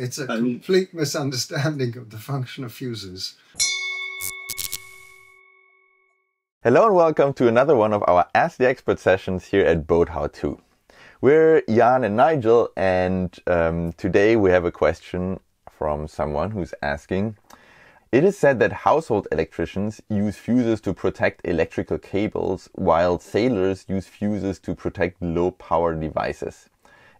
It's a complete misunderstanding of the function of fuses. Hello and welcome to another one of our Ask the Expert sessions here at Boat How To. We're Jan and Nigel, and um, today we have a question from someone who's asking It is said that household electricians use fuses to protect electrical cables, while sailors use fuses to protect low power devices.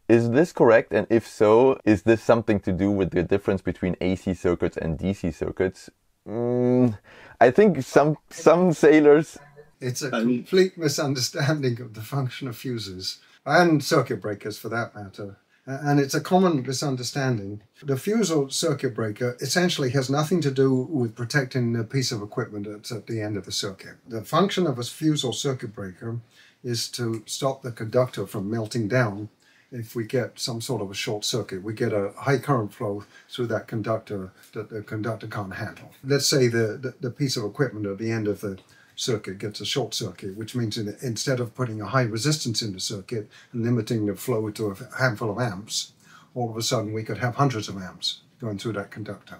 Is this correct? And if so, is this something to do with the difference between AC circuits and DC circuits? Mm, I think some some sailors. It's a complete misunderstanding of the function of fuses and circuit breakers for that matter. And it's a common misunderstanding. The fuse or circuit breaker essentially has nothing to do with protecting a piece of equipment that's at the end of the circuit. The function of a fuse or circuit breaker is to stop the conductor from melting down if we get some sort of a short circuit, we get a high current flow through that conductor that the conductor can't handle. Let's say the, the, the piece of equipment at the end of the circuit gets a short circuit, which means instead of putting a high resistance in the circuit and limiting the flow to a handful of amps, all of a sudden we could have hundreds of amps going through that conductor.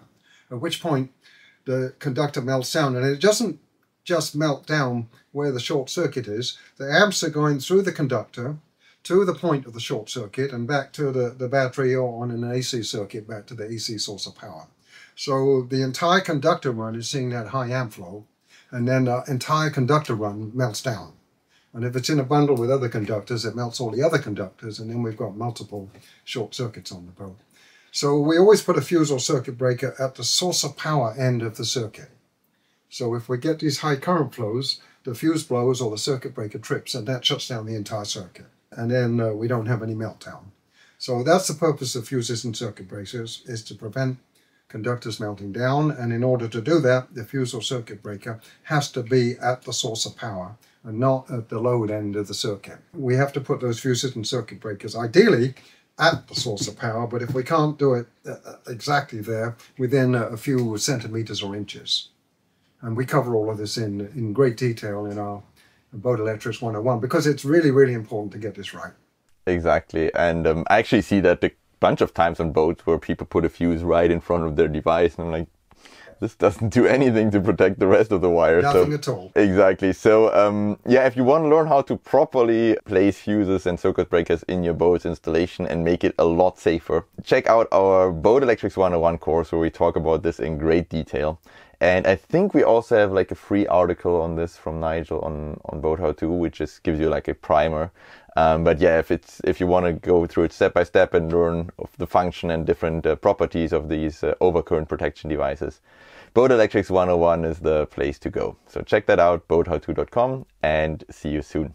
At which point the conductor melts down, and it doesn't just melt down where the short circuit is. The amps are going through the conductor to the point of the short circuit and back to the, the battery or on an AC circuit back to the AC source of power. So the entire conductor run is seeing that high amp flow and then the entire conductor run melts down. And if it's in a bundle with other conductors, it melts all the other conductors and then we've got multiple short circuits on the boat. So we always put a fuse or circuit breaker at the source of power end of the circuit. So if we get these high current flows, the fuse blows or the circuit breaker trips and that shuts down the entire circuit and then uh, we don't have any meltdown. So that's the purpose of fuses and circuit breakers, is to prevent conductors melting down. And in order to do that, the fuse or circuit breaker has to be at the source of power and not at the load end of the circuit. We have to put those fuses and circuit breakers ideally at the source of power, but if we can't do it uh, uh, exactly there, within a few centimeters or inches. And we cover all of this in, in great detail in our Boat Electrics 101 because it's really, really important to get this right. Exactly. And um, I actually see that a bunch of times on boats where people put a fuse right in front of their device. And I'm like, this doesn't do anything to protect the rest of the wire. Nothing so, at all. Exactly. So, um, yeah, if you want to learn how to properly place fuses and circuit breakers in your boat's installation and make it a lot safer, check out our Boat Electrics 101 course where we talk about this in great detail. And I think we also have like a free article on this from Nigel on, on Boat How To, which just gives you like a primer. Um, but yeah, if it's if you want to go through it step by step and learn of the function and different uh, properties of these uh, overcurrent protection devices, Boat Electrics 101 is the place to go. So check that out, boathowto.com, and see you soon.